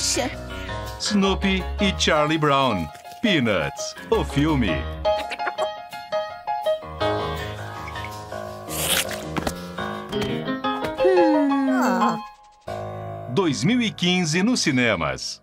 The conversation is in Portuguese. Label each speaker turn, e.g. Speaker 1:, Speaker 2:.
Speaker 1: Puxa!
Speaker 2: Snoopy e Charlie Brown. Peanuts, o filme.
Speaker 1: Ah.
Speaker 2: 2015 nos cinemas.